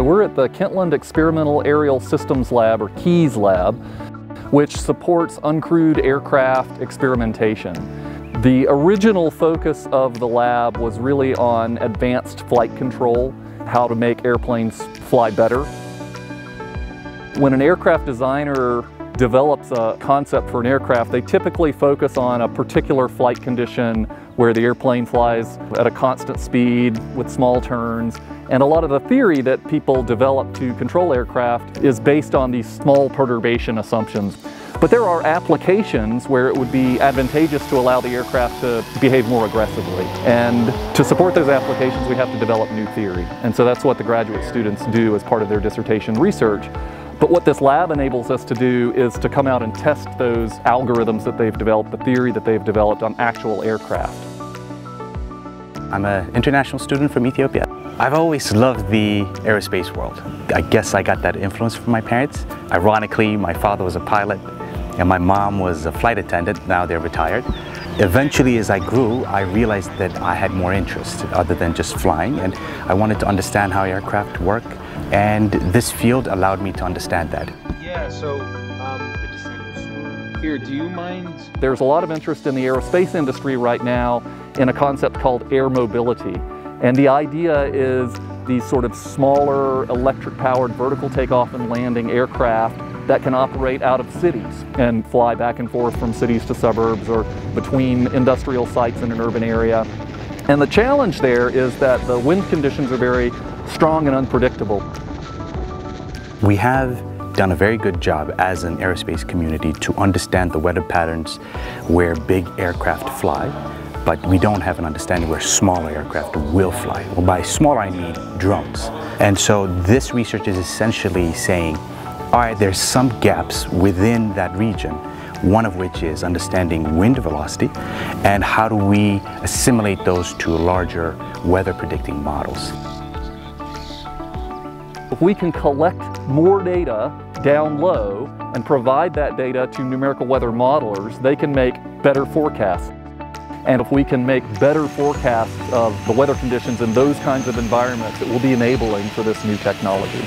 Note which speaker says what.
Speaker 1: So we're at the Kentland Experimental Aerial Systems Lab, or KEAS Lab, which supports uncrewed aircraft experimentation. The original focus of the lab was really on advanced flight control, how to make airplanes fly better. When an aircraft designer develops a concept for an aircraft, they typically focus on a particular flight condition where the airplane flies at a constant speed with small turns. And a lot of the theory that people develop to control aircraft is based on these small perturbation assumptions. But there are applications where it would be advantageous to allow the aircraft to behave more aggressively. And to support those applications, we have to develop new theory. And so that's what the graduate students do as part of their dissertation research. But what this lab enables us to do is to come out and test those algorithms that they've developed, the theory that they've developed on actual aircraft.
Speaker 2: I'm an international student from Ethiopia. I've always loved the aerospace world. I guess I got that influence from my parents. Ironically, my father was a pilot and my mom was a flight attendant, now they're retired. Eventually, as I grew, I realized that I had more interest other than just flying, and I wanted to understand how aircraft work, and this field allowed me to understand that.
Speaker 3: Yeah, so um, here, do you mind?
Speaker 1: There's a lot of interest in the aerospace industry right now in a concept called air mobility. And the idea is these sort of smaller electric powered vertical takeoff and landing aircraft that can operate out of cities and fly back and forth from cities to suburbs or between industrial sites in an urban area. And the challenge there is that the wind conditions are very strong and unpredictable.
Speaker 2: We have done a very good job as an aerospace community to understand the weather patterns where big aircraft fly, but we don't have an understanding where smaller aircraft will fly. Well, by smaller I mean drones. And so this research is essentially saying, all right, there's some gaps within that region, one of which is understanding wind velocity and how do we assimilate those to larger weather predicting models.
Speaker 1: If we can collect more data down low and provide that data to numerical weather modelers, they can make better forecasts. And if we can make better forecasts of the weather conditions in those kinds of environments, it will be enabling for this new technology.